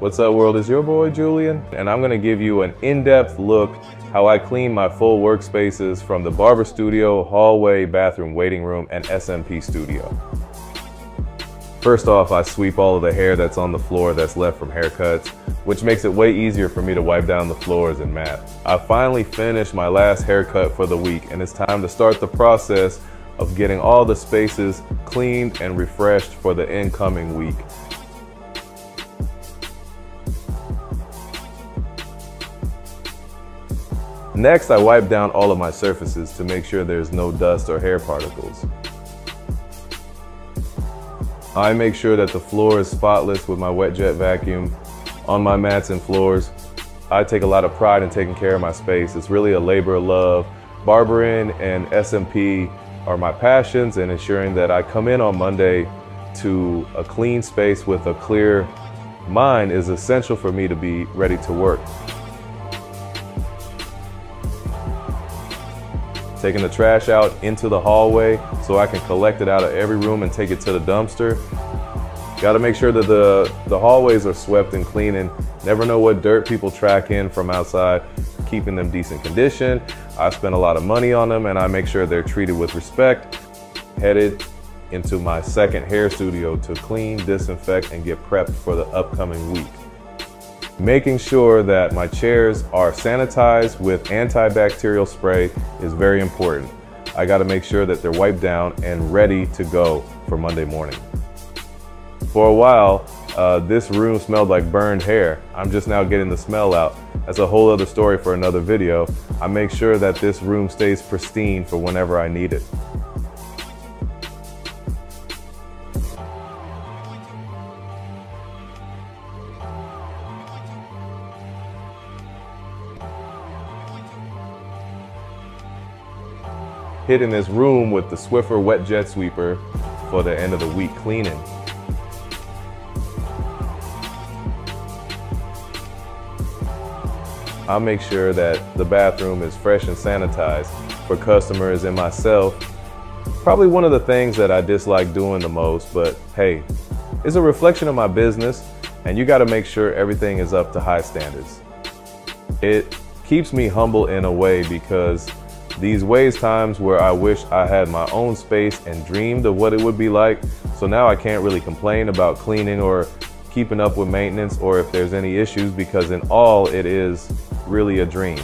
What's up world, it's your boy Julian, and I'm gonna give you an in-depth look how I clean my full workspaces from the barber studio, hallway, bathroom, waiting room, and SMP studio. First off, I sweep all of the hair that's on the floor that's left from haircuts, which makes it way easier for me to wipe down the floors and mat. I finally finished my last haircut for the week, and it's time to start the process of getting all the spaces cleaned and refreshed for the incoming week. Next, I wipe down all of my surfaces to make sure there's no dust or hair particles. I make sure that the floor is spotless with my wet jet vacuum on my mats and floors. I take a lot of pride in taking care of my space. It's really a labor of love. Barbering and SMP are my passions and ensuring that I come in on Monday to a clean space with a clear mind is essential for me to be ready to work. Taking the trash out into the hallway so I can collect it out of every room and take it to the dumpster. Got to make sure that the, the hallways are swept and clean and never know what dirt people track in from outside keeping them decent condition. I spend a lot of money on them and I make sure they're treated with respect. Headed into my second hair studio to clean, disinfect, and get prepped for the upcoming week. Making sure that my chairs are sanitized with antibacterial spray is very important. I gotta make sure that they're wiped down and ready to go for Monday morning. For a while, uh, this room smelled like burned hair. I'm just now getting the smell out. That's a whole other story for another video. I make sure that this room stays pristine for whenever I need it. Hitting this room with the Swiffer wet jet sweeper for the end of the week cleaning. I'll make sure that the bathroom is fresh and sanitized for customers and myself. Probably one of the things that I dislike doing the most, but hey, it's a reflection of my business and you gotta make sure everything is up to high standards. It keeps me humble in a way because these ways times where I wish I had my own space and dreamed of what it would be like. So now I can't really complain about cleaning or keeping up with maintenance or if there's any issues because in all it is really a dream.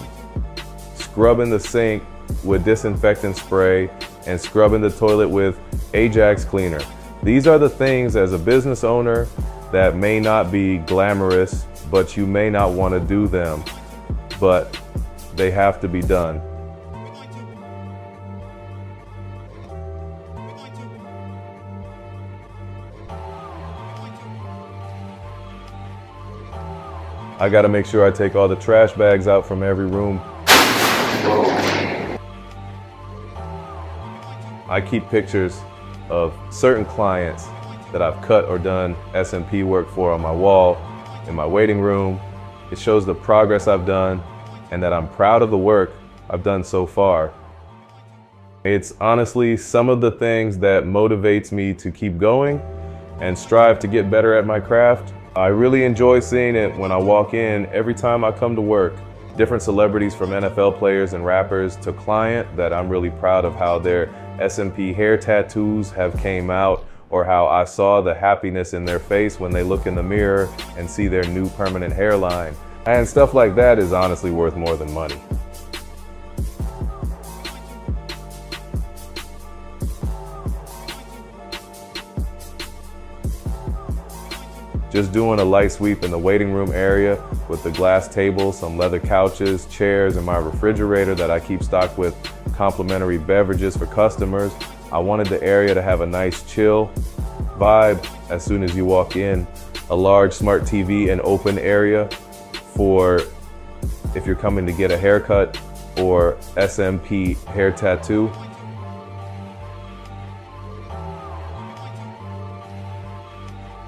Scrubbing the sink with disinfectant spray and scrubbing the toilet with Ajax cleaner. These are the things as a business owner that may not be glamorous, but you may not want to do them, but they have to be done. I gotta make sure I take all the trash bags out from every room. I keep pictures of certain clients that I've cut or done SMP work for on my wall, in my waiting room. It shows the progress I've done and that I'm proud of the work I've done so far. It's honestly some of the things that motivates me to keep going and strive to get better at my craft I really enjoy seeing it when I walk in every time I come to work. Different celebrities from NFL players and rappers to client that I'm really proud of how their SMP hair tattoos have came out or how I saw the happiness in their face when they look in the mirror and see their new permanent hairline. And stuff like that is honestly worth more than money. Just doing a light sweep in the waiting room area with the glass table, some leather couches, chairs, and my refrigerator that I keep stocked with complimentary beverages for customers. I wanted the area to have a nice chill vibe as soon as you walk in. A large smart TV and open area for if you're coming to get a haircut or SMP hair tattoo.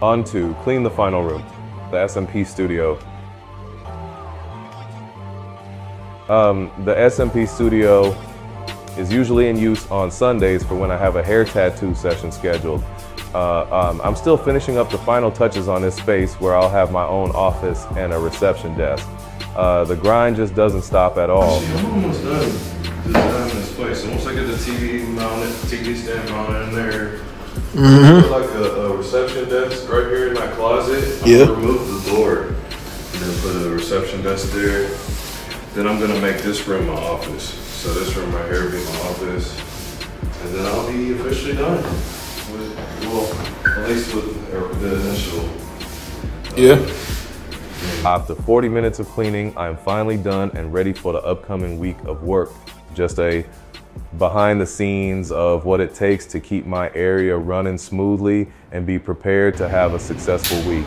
On to clean the final room, the SMP studio. Um, the SMP studio is usually in use on Sundays for when I have a hair tattoo session scheduled. Uh, um, I'm still finishing up the final touches on this space where I'll have my own office and a reception desk. Uh, the grind just doesn't stop at all. Actually, I'm almost done designing this place. Once I get the TV mounted, TV stand mounted in there, put like a, a reception desk right here in my closet. I'm Yeah. gonna remove the door and then put a reception desk there. Then I'm gonna make this room my office. So this room right here will be my office. And then I'll be officially done. With, well, at least with uh, the initial. Yeah. After 40 minutes of cleaning, I am finally done and ready for the upcoming week of work. Just a behind the scenes of what it takes to keep my area running smoothly and be prepared to have a successful week.